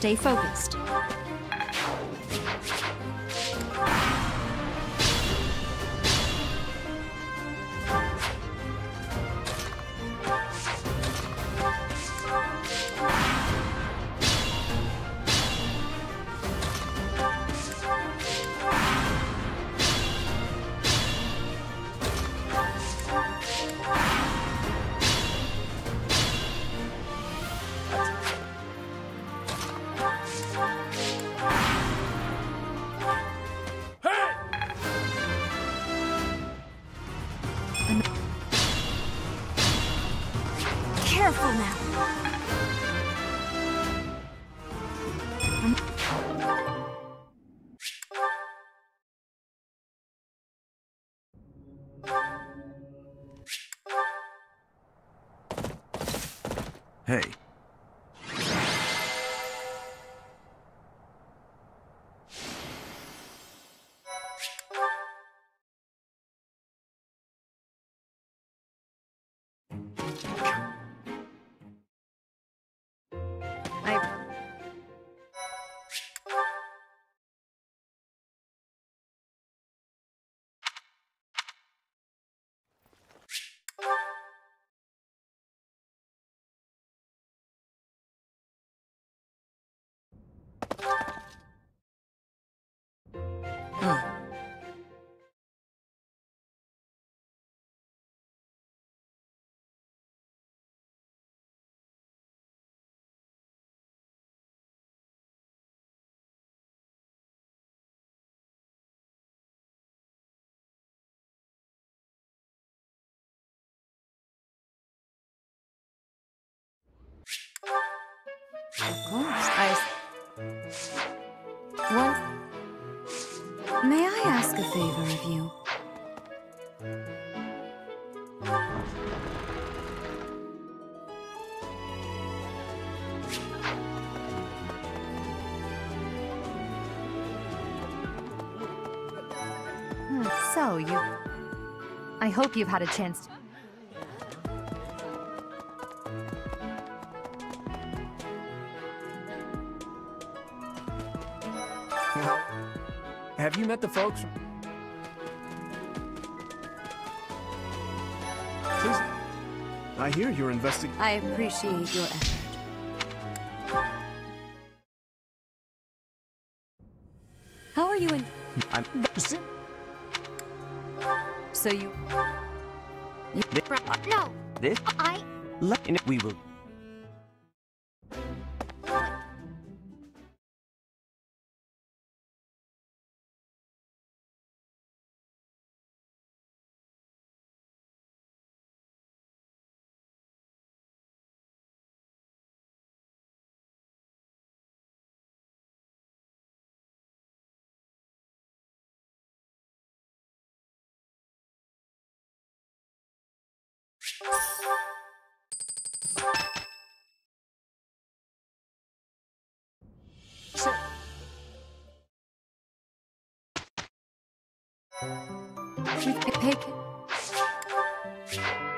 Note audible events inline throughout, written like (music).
Stay focused. I. Of course. I. What? May I ask a favor of you? Hmm, So, you... I hope you've had a chance to... Have you met the folks? Please. I hear you're investing. I appreciate your effort. How are you in? I'm. So you. you No, This. I. Let Pick. So,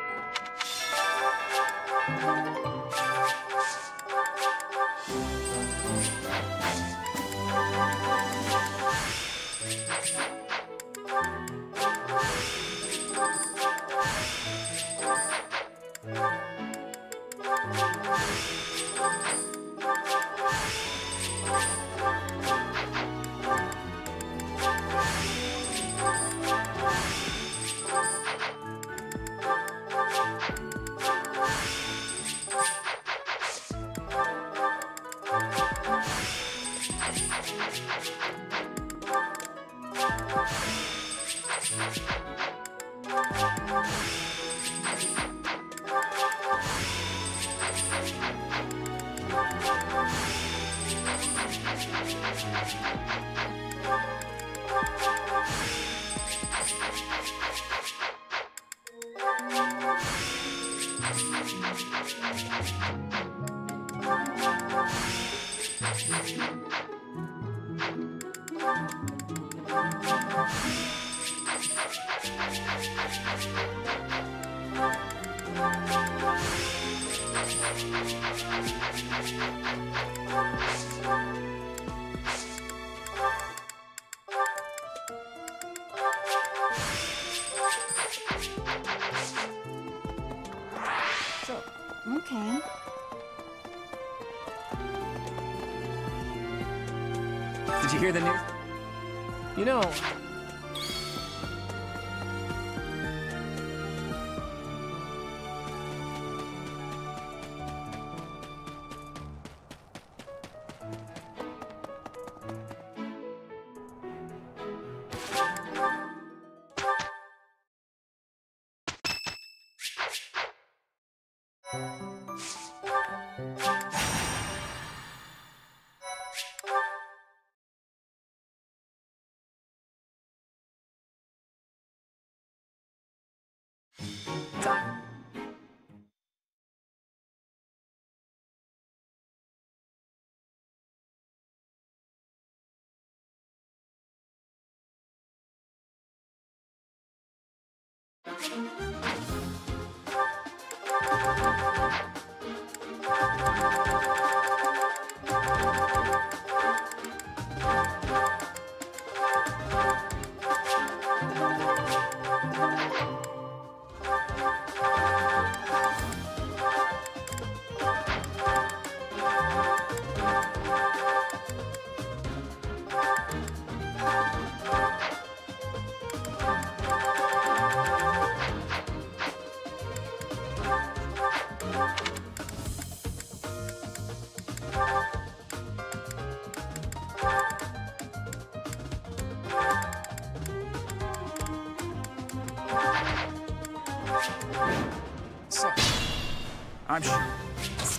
hear the news? You know,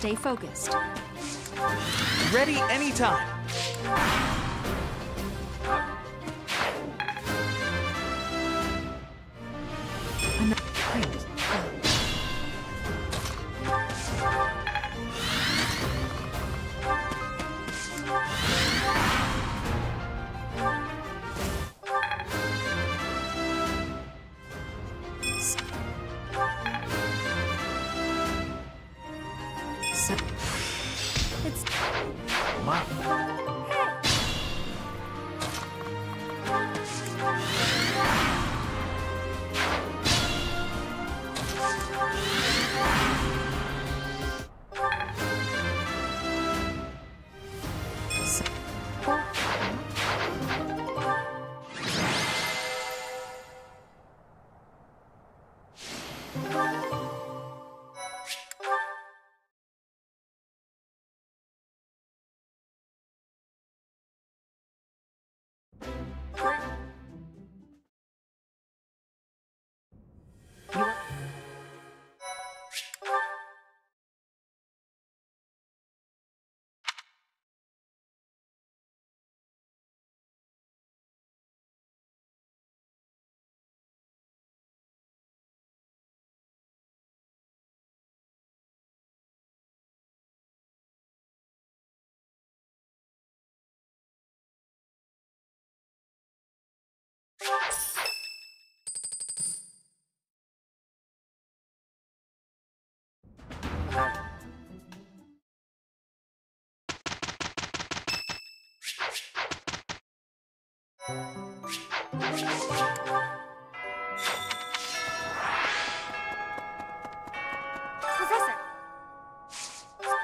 Stay focused. Ready anytime.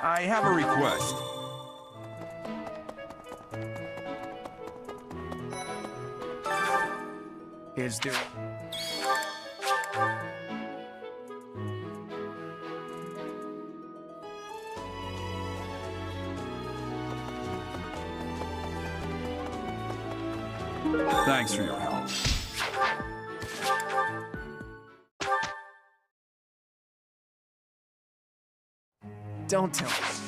I have a request. is doing. Thanks for your help. Don't tell me.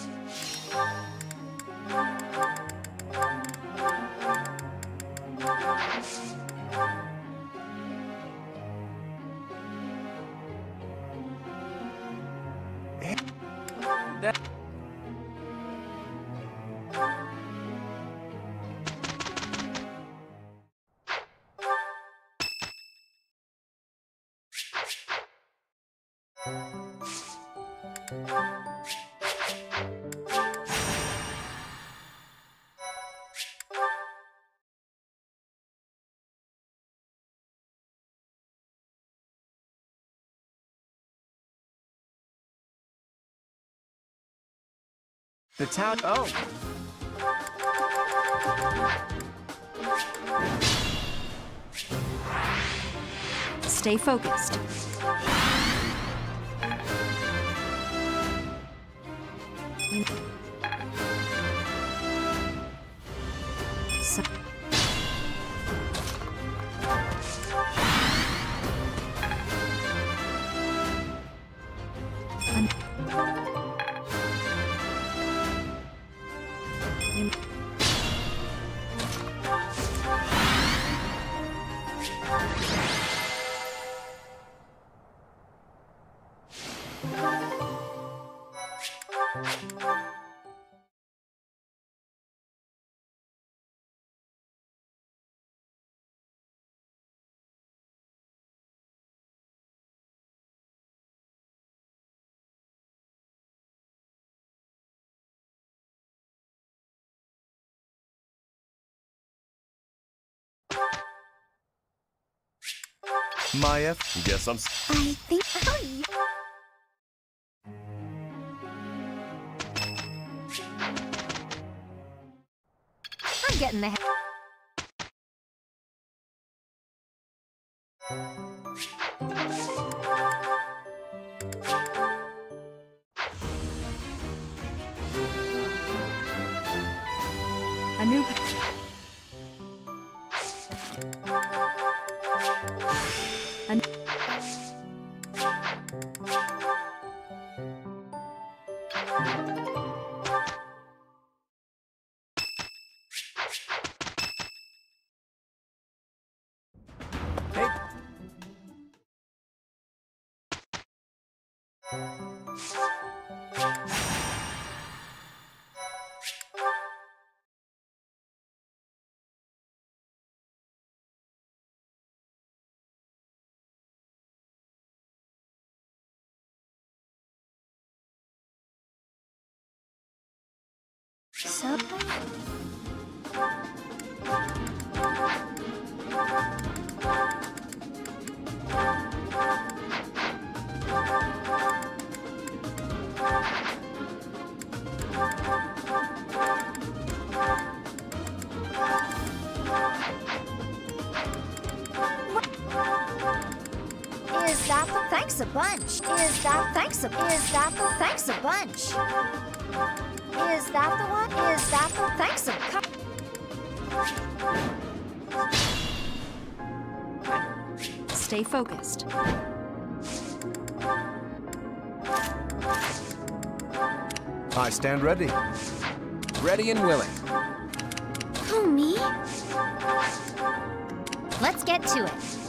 The town. Oh, Stay focused. So- Maya, guess I'm. I think. Oh, yeah. I'm getting the. Is that the thanks a bunch? Is that thanks a is that the thanks a bunch? Is that the one? Is that the one? thanks a cup? Stay focused. I stand ready. Ready and willing. Who, me? Let's get to it.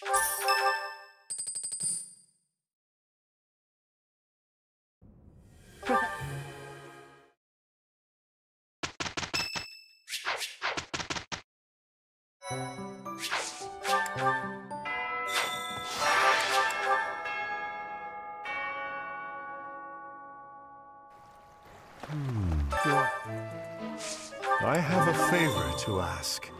Hmm. I have a favor to ask.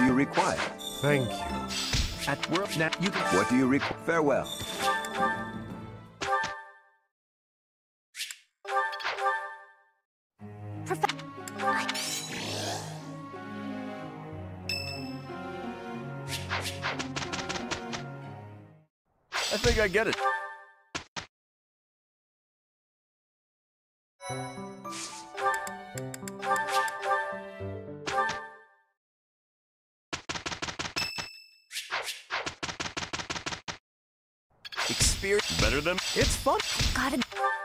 Do you require? Thank you. At work now, you can. What do you require? Farewell. I think I get it. Experience. Better than It's fun. Gotta.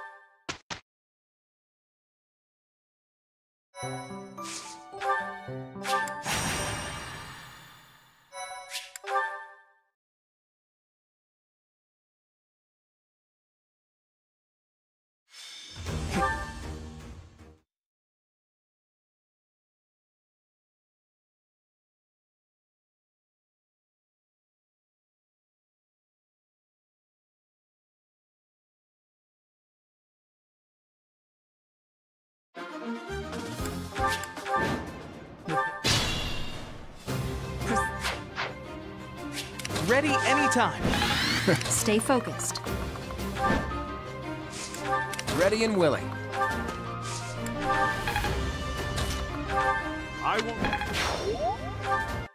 Ready anytime. (laughs) Stay focused. Ready and willing. I will.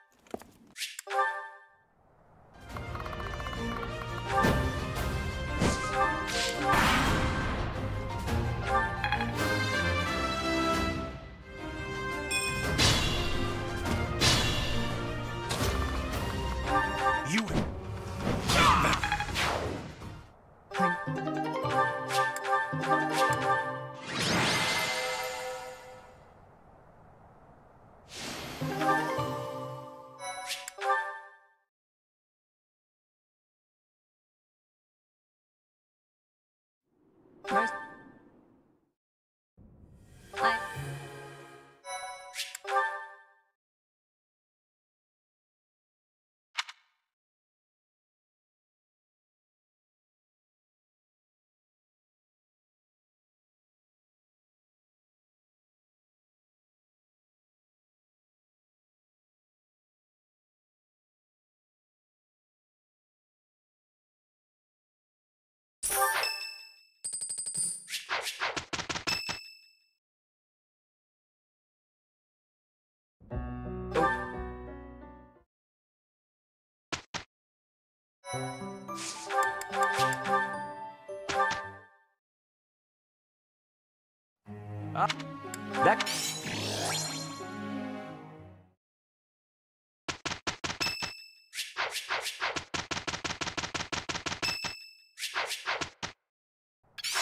That.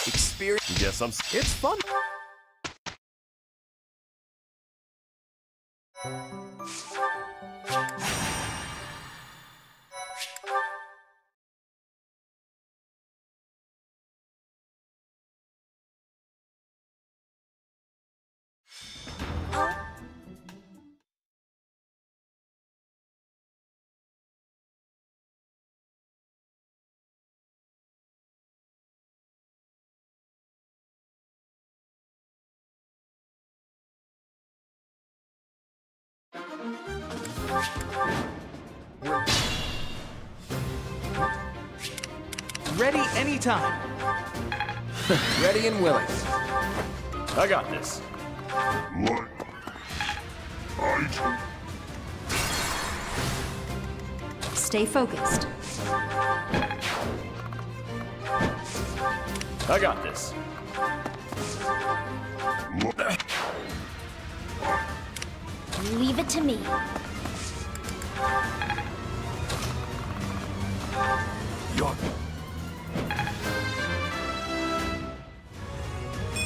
Experience. Guess I'm. It's fun. Ready anytime. (laughs) Ready and willing. I got this. Stay focused. I got this. Leave it to me. You're.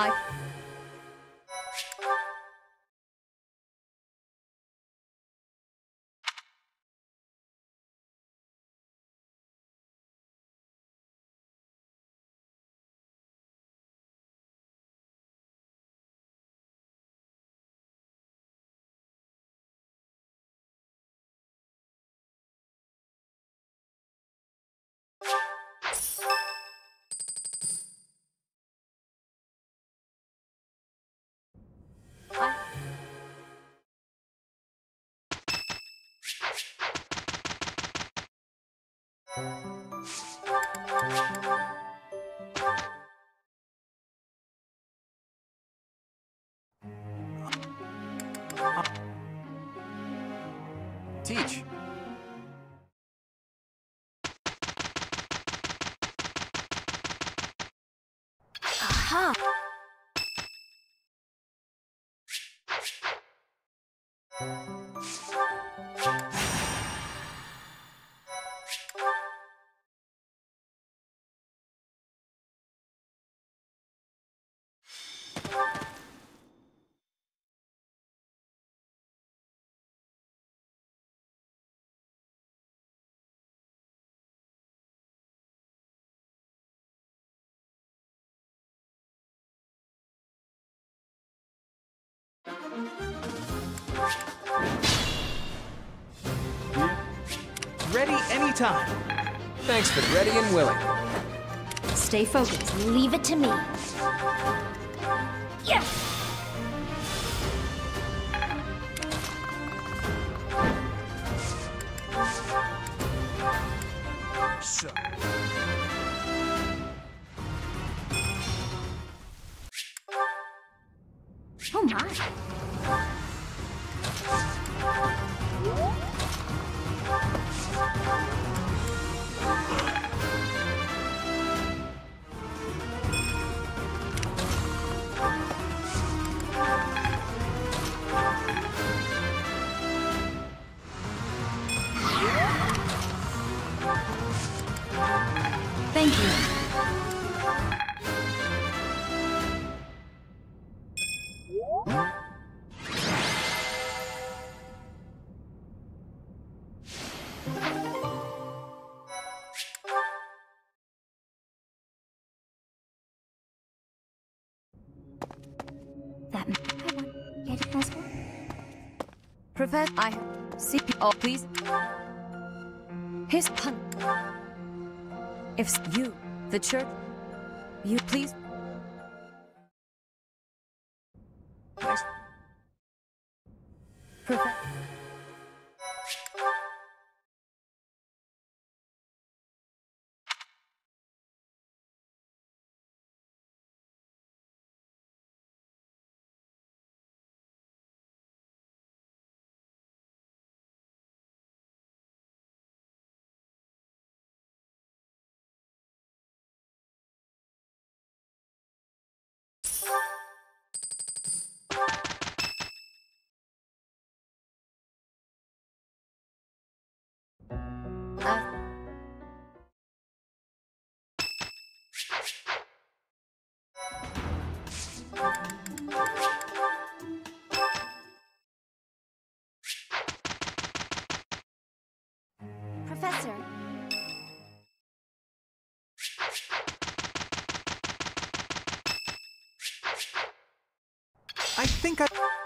I. teach. Ready anytime. Thanks for ready and willing. Stay focused. Leave it to me. Yeah! So, Professor, I see. Oh, please. His pun. If you, the church, you please. Nice. I think I.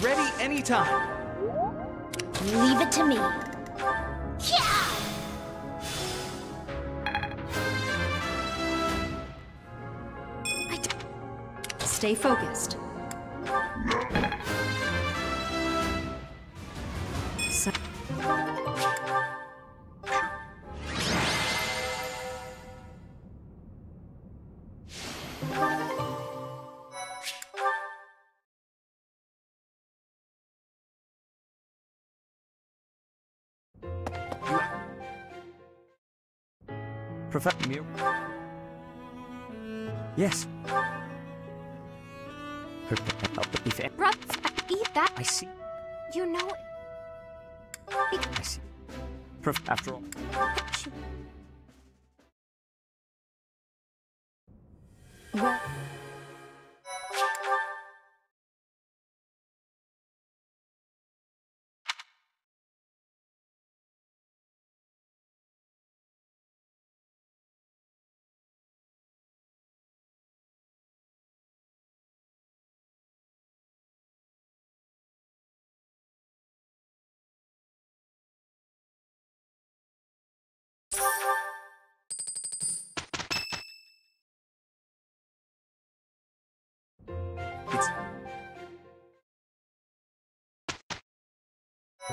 Ready anytime. leave it to me. Yeah! I d- Stay focused. Professor Mir. Yes. Ruff, eat that. I see. You know. I see. Prof. After all. Well, I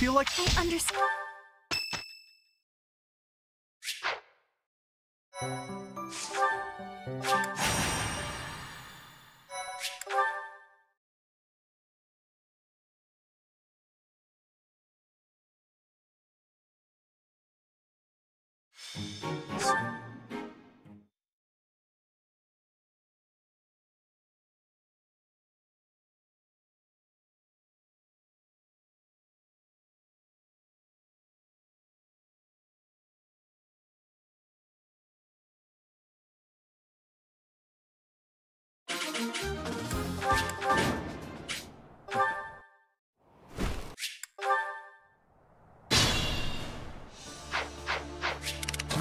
feel like I understand.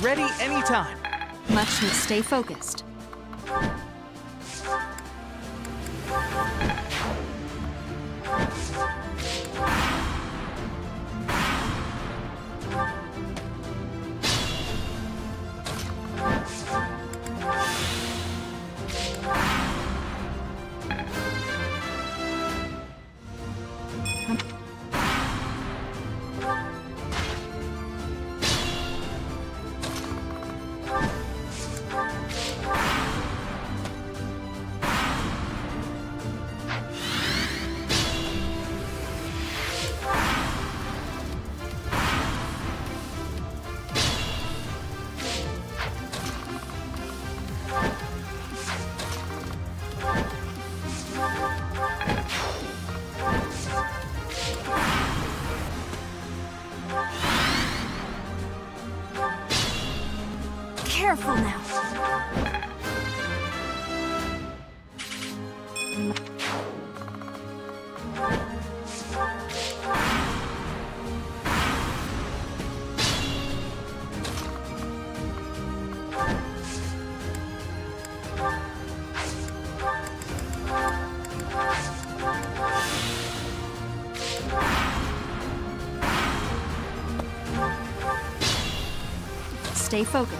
Ready anytime. Much stay focused. Stay focused.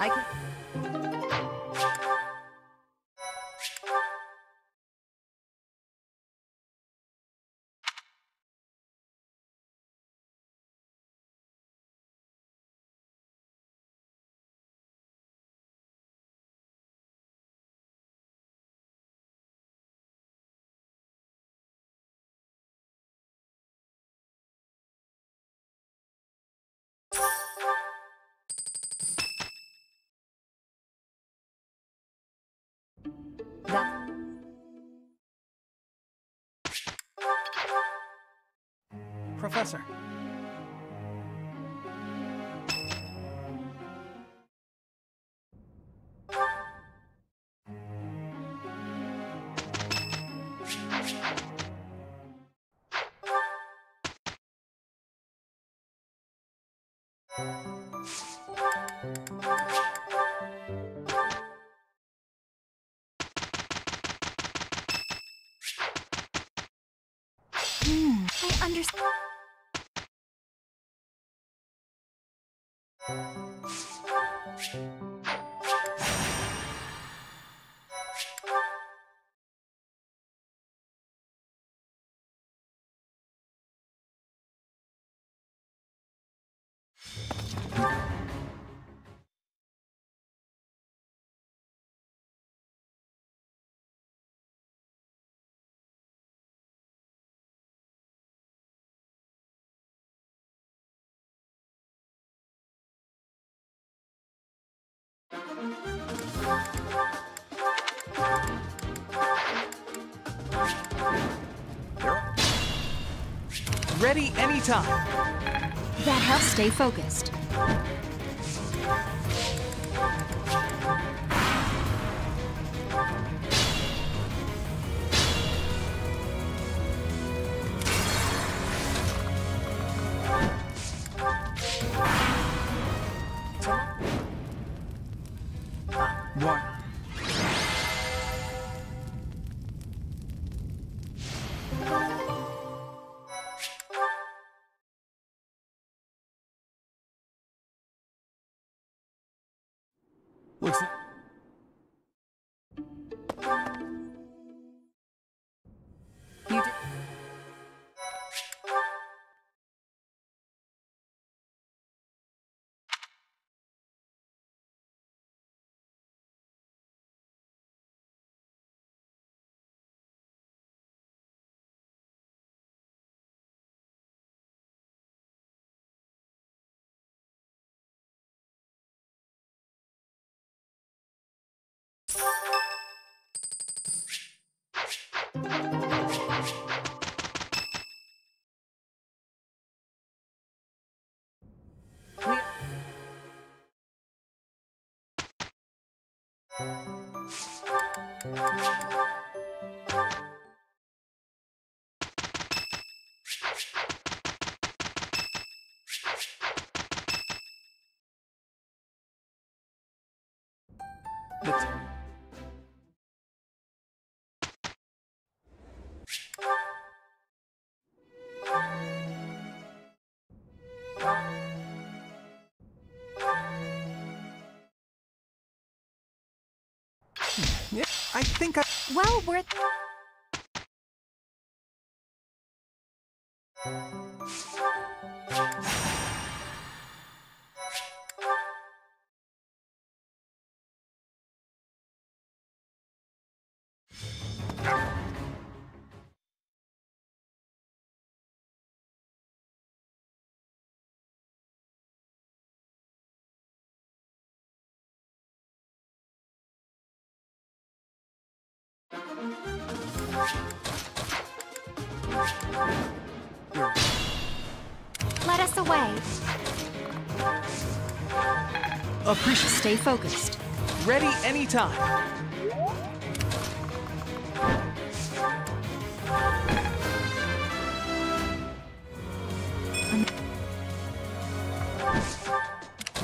I can. Professor. Bye. Ready anytime. That helps stay focused. We. That's think I. Well worth. Let us away. Appreciate. Stay focused. Ready anytime.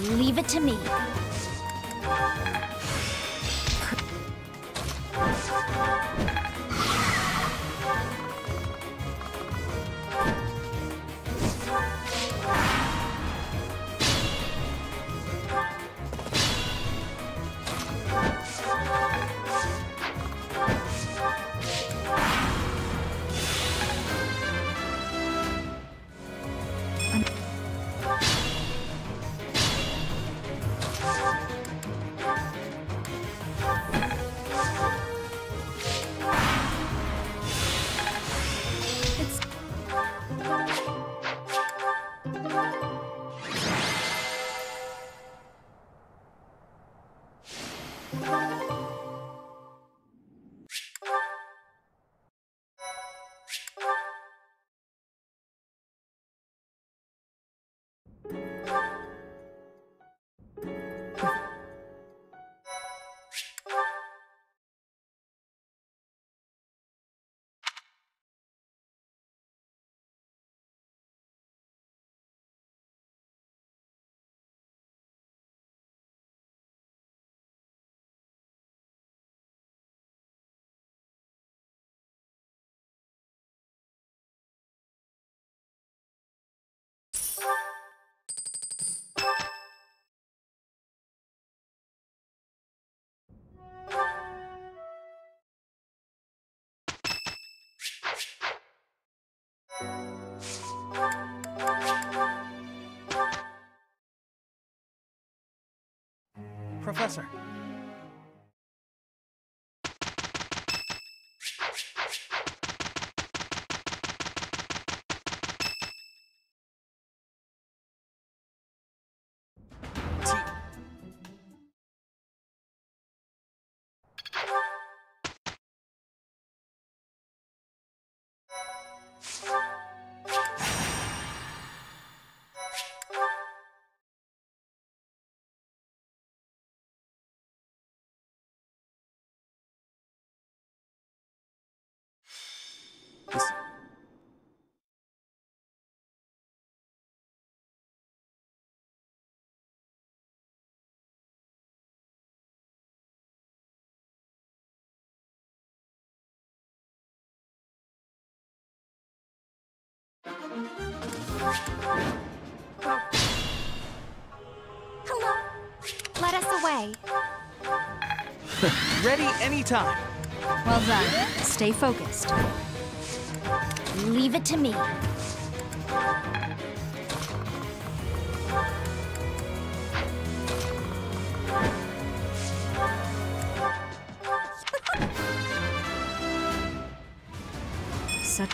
Leave it to me. Professor. This, Hello. Let us away. (laughs) Ready anytime. Well done. Stay focused. Leave it to me. Such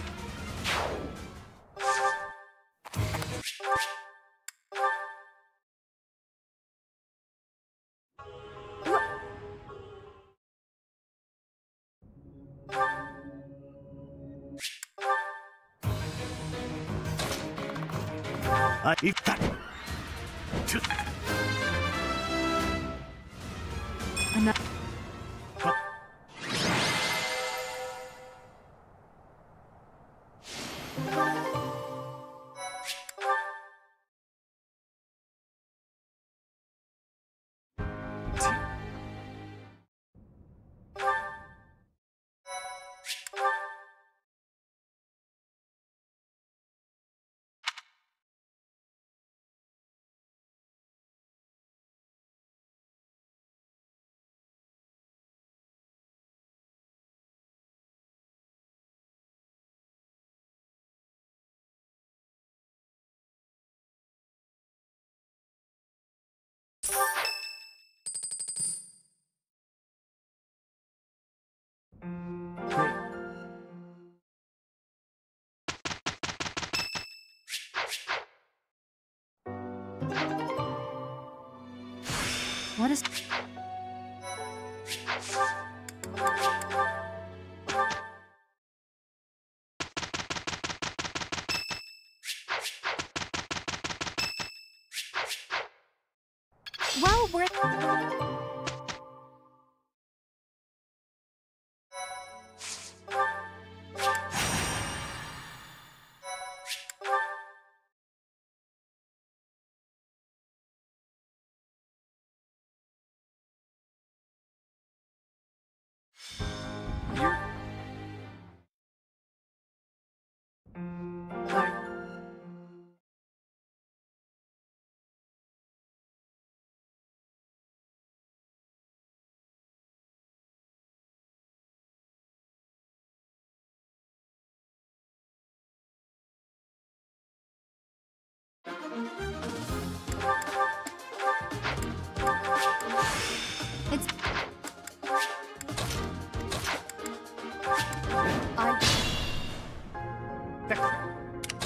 I eat that. ano- What is it's I...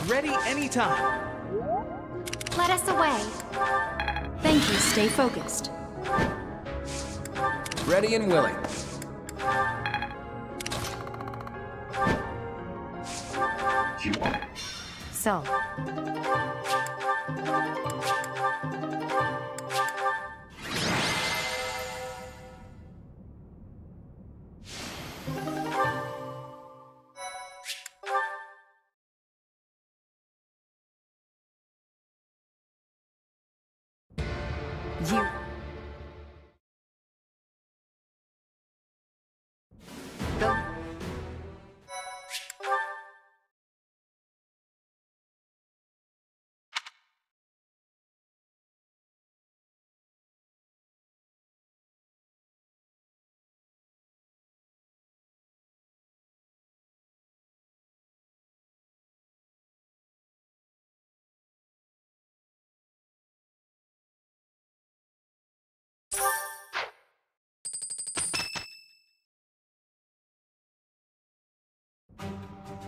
Ready anytime. Let us away. Thank you. Stay focused. ready and willing. So,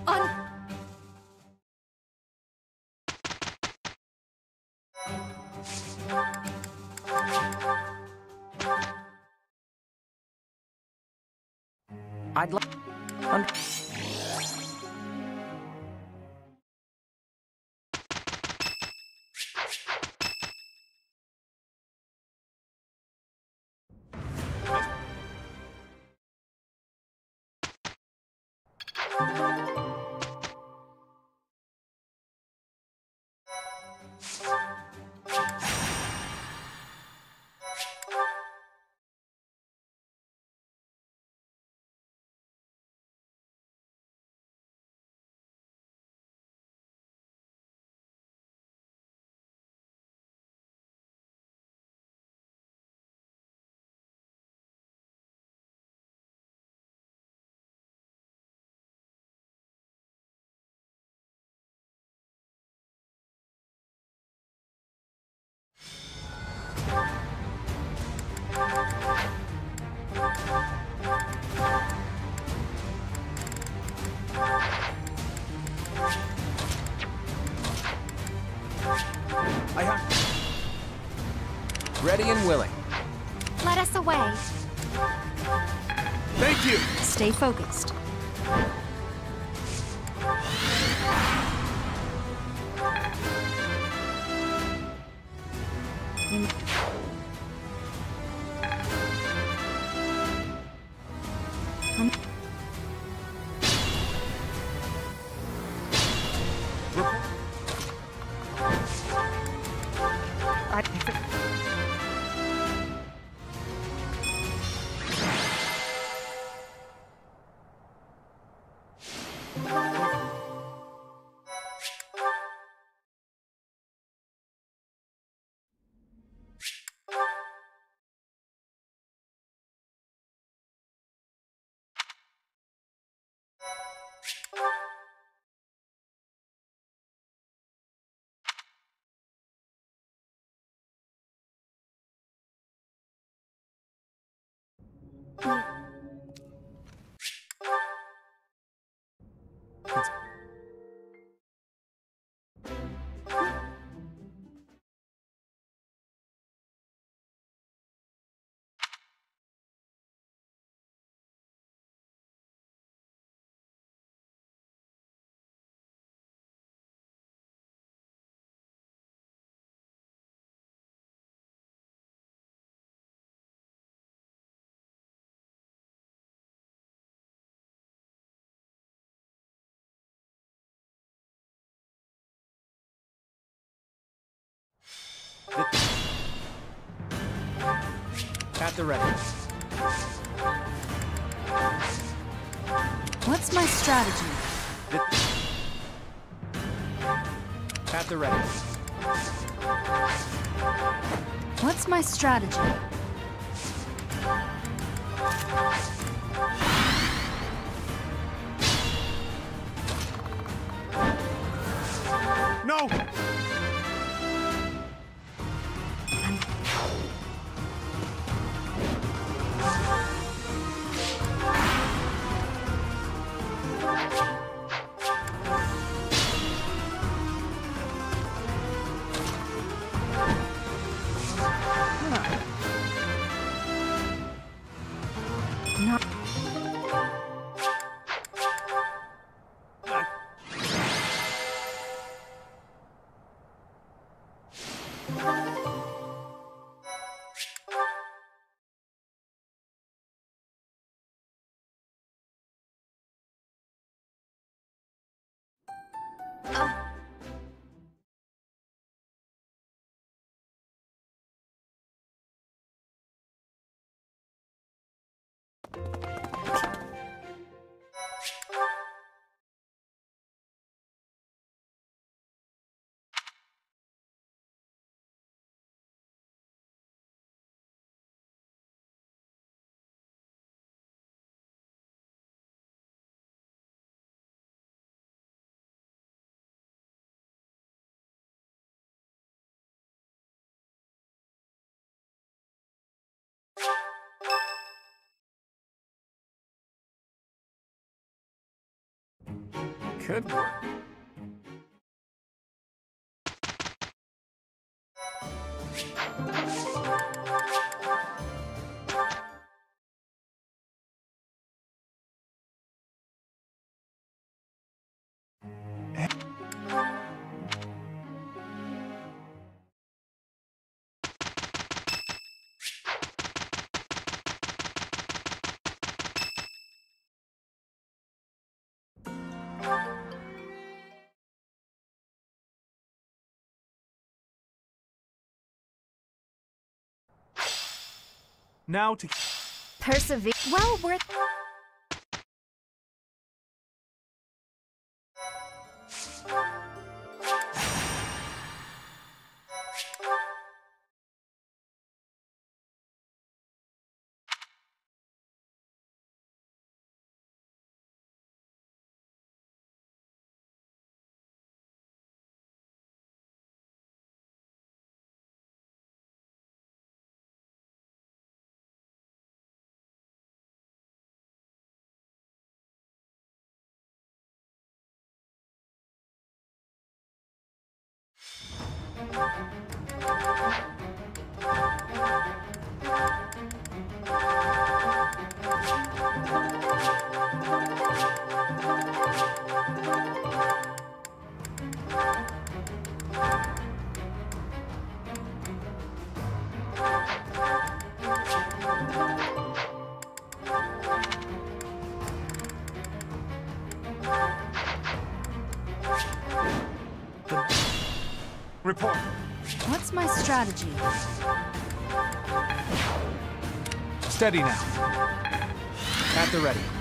Un I'd like. Thank you. Stay focused. I, Oh. At the ready. what's my strategy? At the ready. What's my strategy? No! Not. Good Now to Persevere. Well worth. Steady now. At the ready.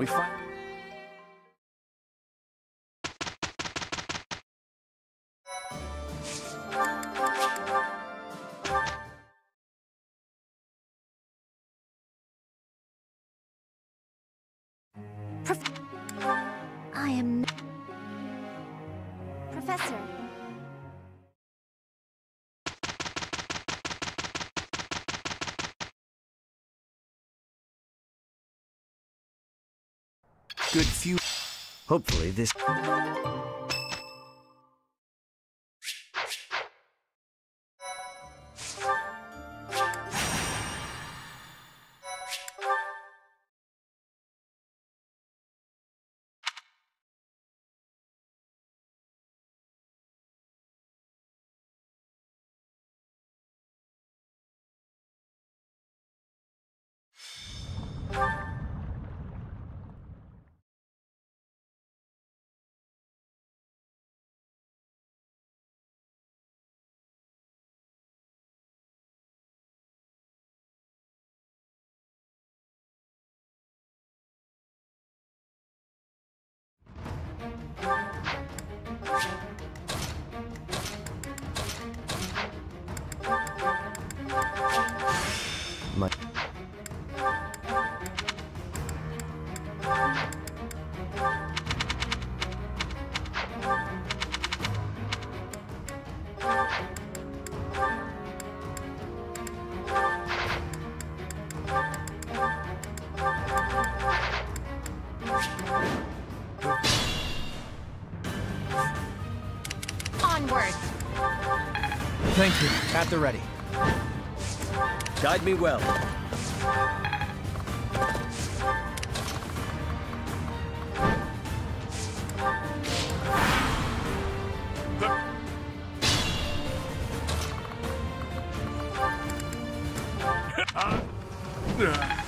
We find. Prof- I am. Professor. Good few. Hopefully this. The ready. Guide me well. Prep. (laughs)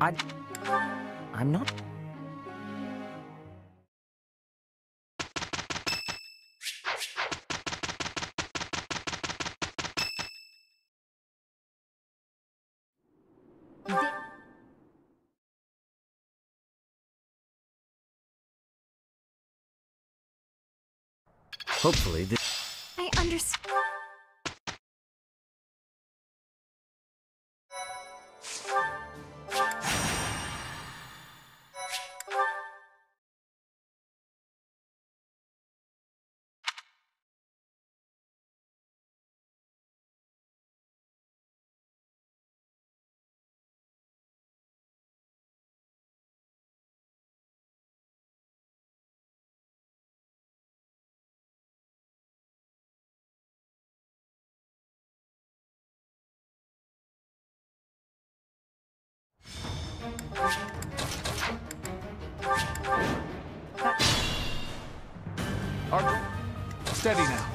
I... I'm not... Hopefully this... I understand. Arg- Steady now.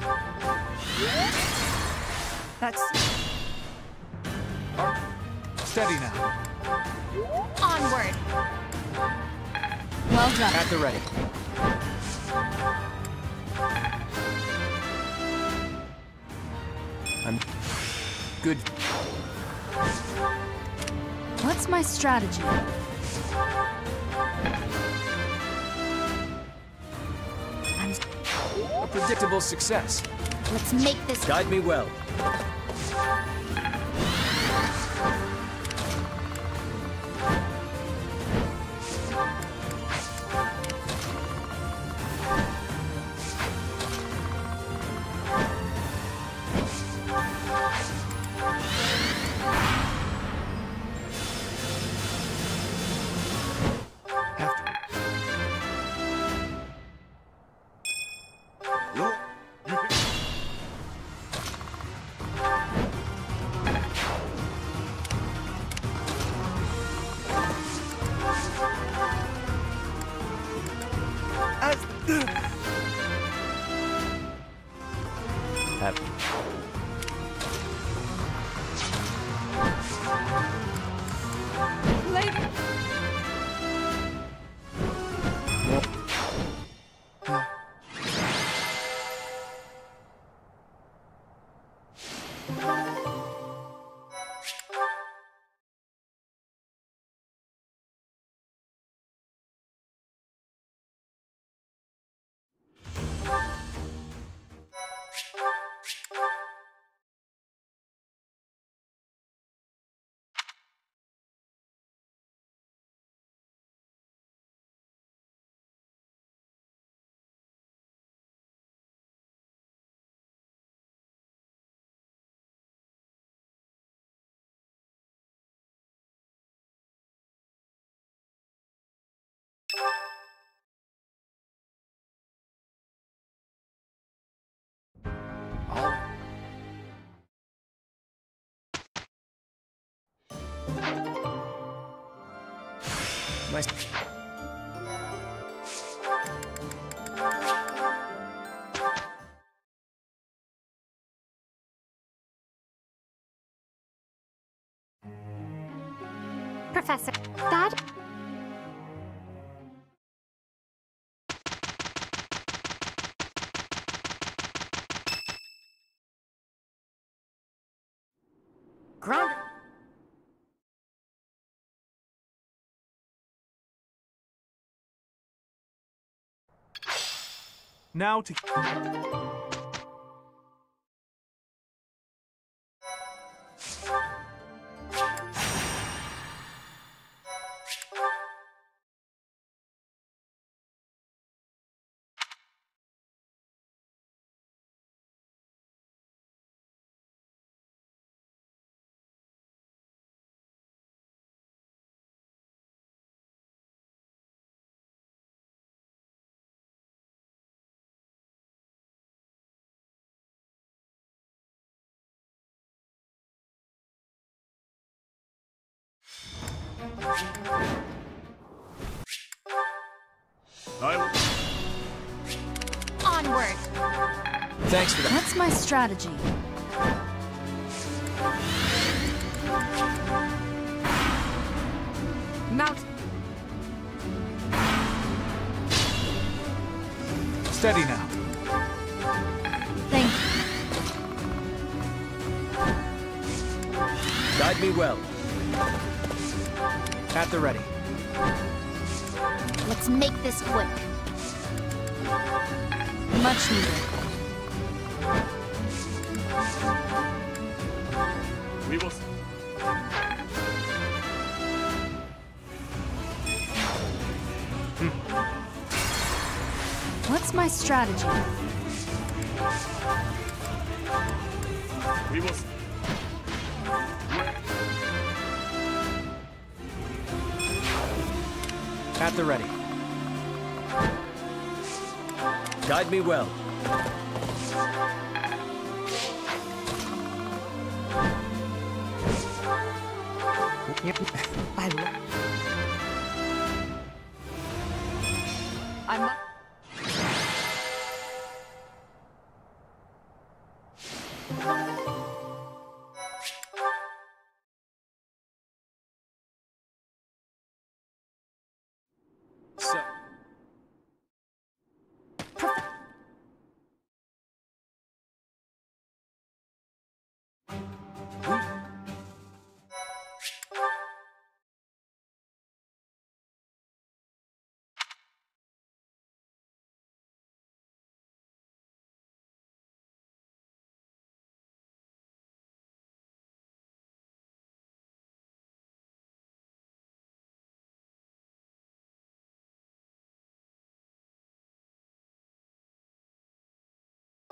That's... Arg- Steady now. Onward. Well done. At the ready. I'm... Good. What's my strategy? I'm, A predictable success. let's make this Guide me well. Professor, that Now to... Onward. Thanks for that. What's my strategy? Mount. Steady now. Thank guide me well. At the ready. Let's make this quick. Much needed. We will... Hmm. What's my strategy? We will... At the ready. Guide me well. I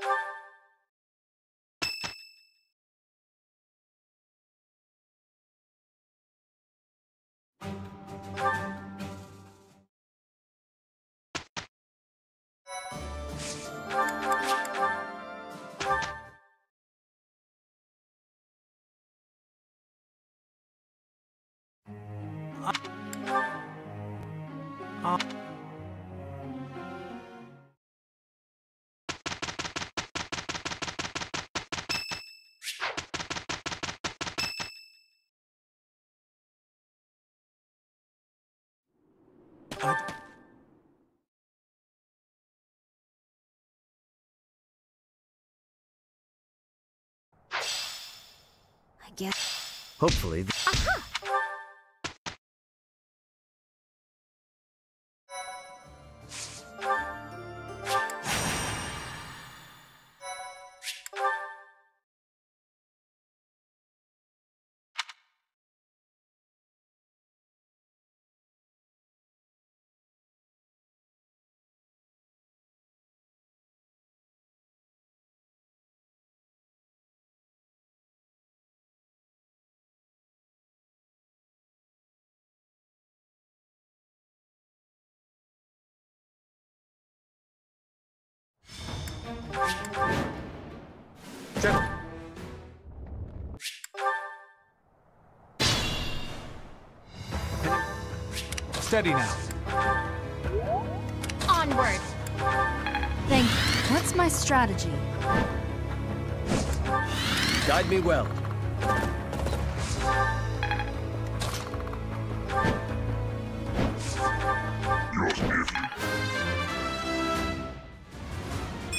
I guess. Hopefully, Check. Steady now. Onward. Thank you. what's my strategy? Guide me well.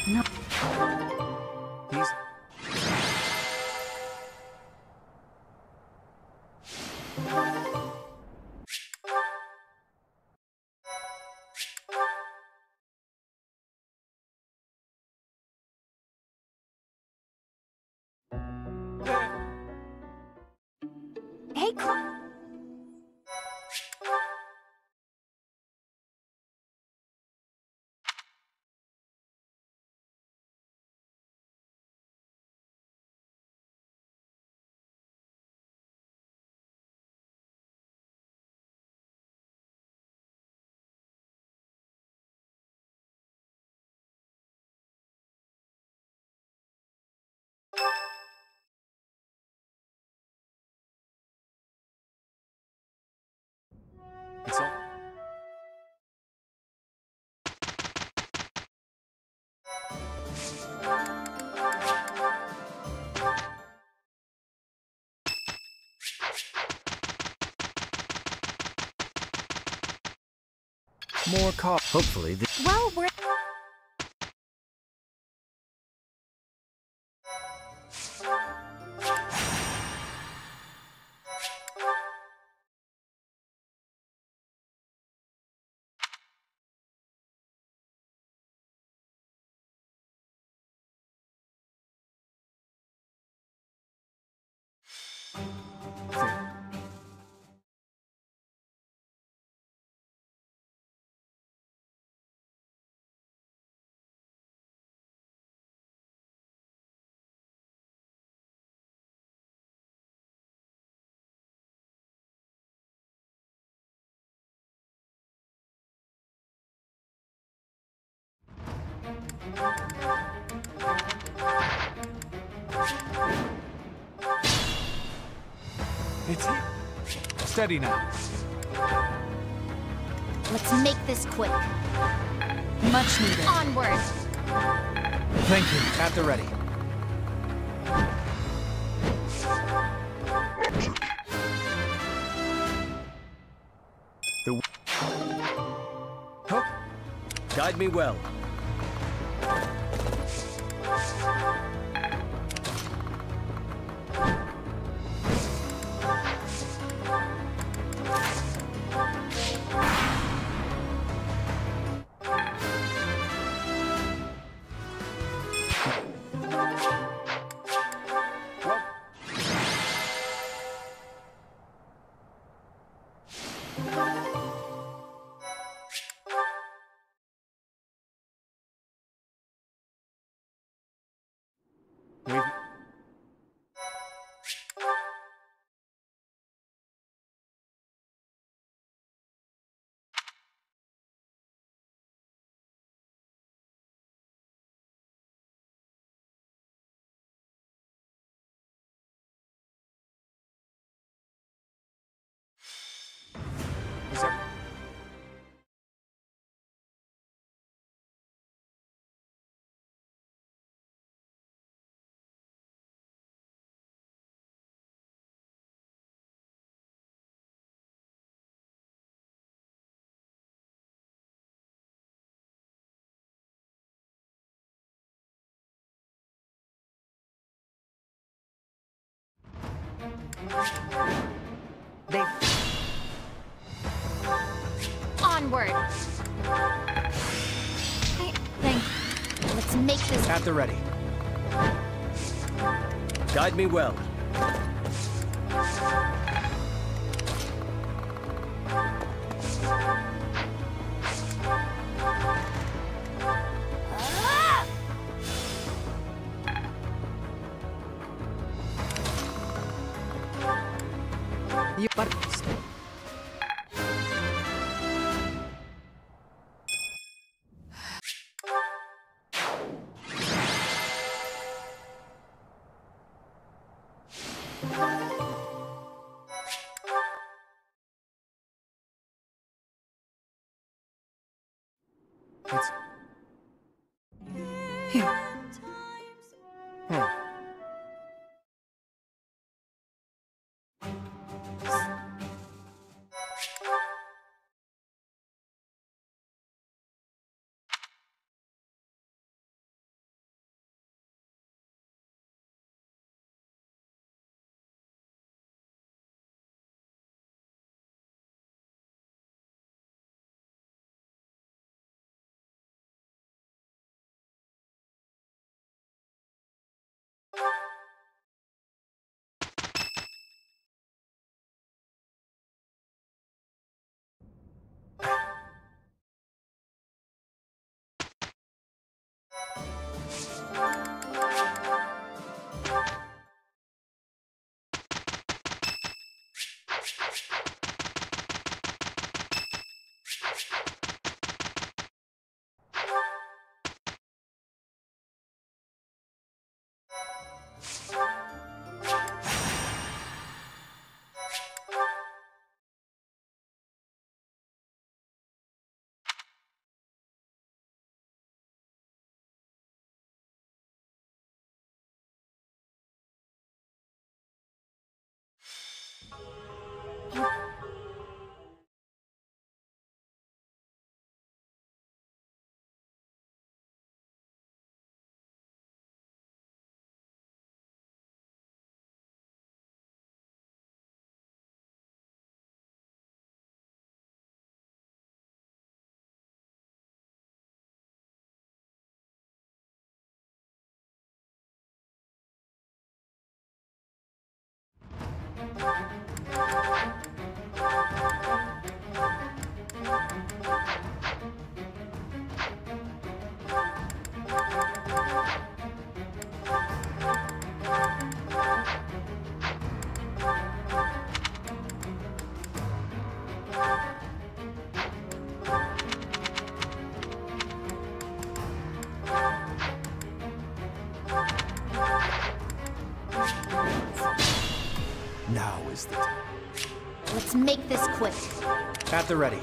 No. It's all. More call. Hopefully, the well, we're. It's. Steady now. Let's make this quick. Much needed. Onward. Thank you. at the ready. The. Huh? Guide me well. They Onward. Hey, thank Let's make this. At the ready. Guide me well. It's... Here. Hmm. The time. Let's make this quick. At the ready.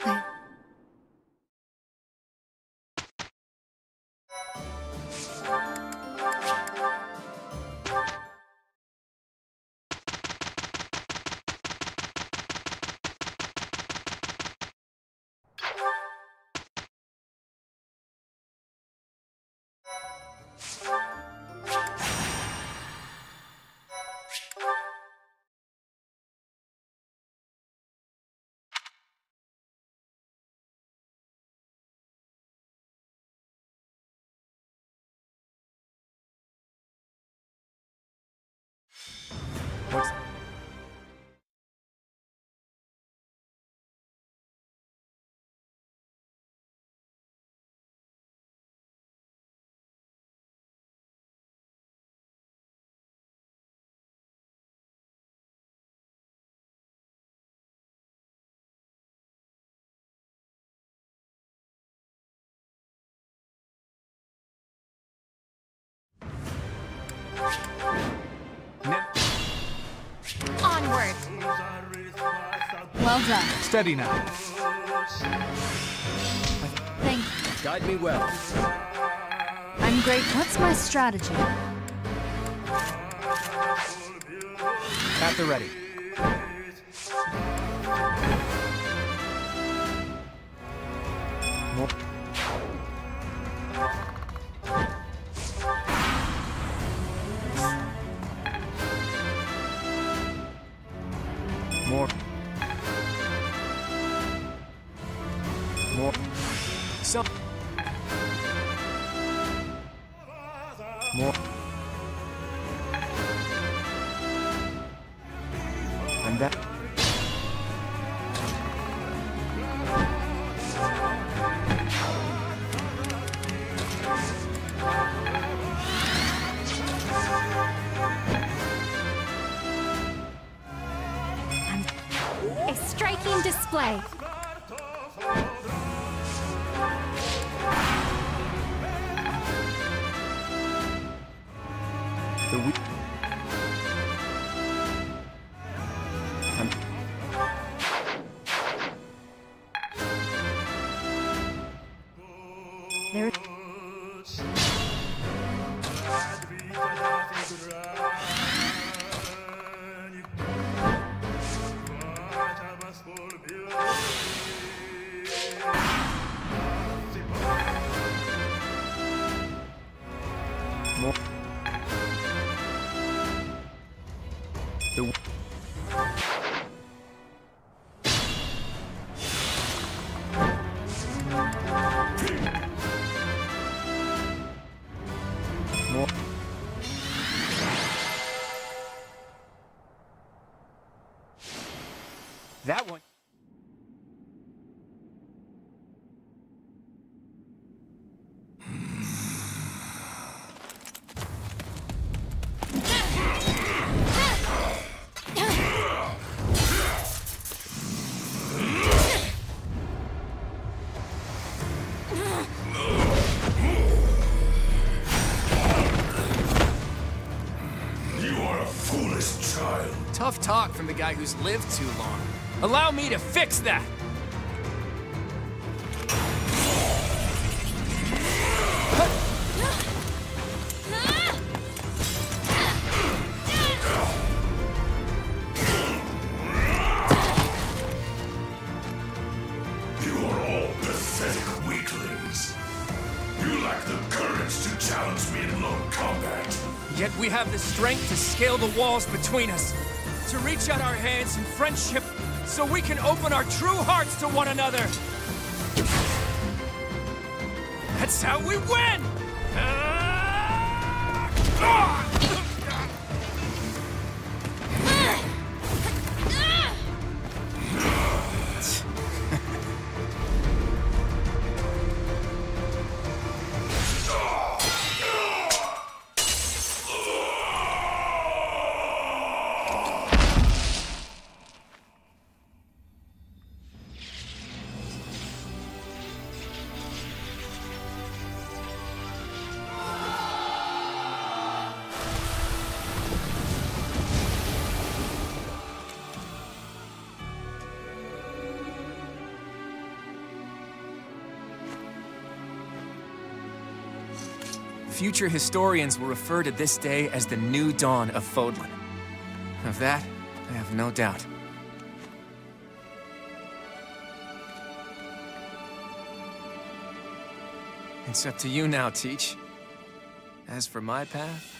はい。Well done. Steady now. Thank you. Guide me well. I'm great. What's my strategy? At the ready. That one. You are a foolish child. Tough talk from the guy who's lived too long. Allow me to fix that! You are all pathetic weaklings. You lack the courage to challenge me in lone combat. Yet we have the strength to scale the walls between us, to reach out our hands in friendship so we can open our true hearts to one another. That's how we win! Future historians will refer to this day as the new dawn of Fodlan. Of that, I have no doubt. It's up to you now, Teach. As for my path,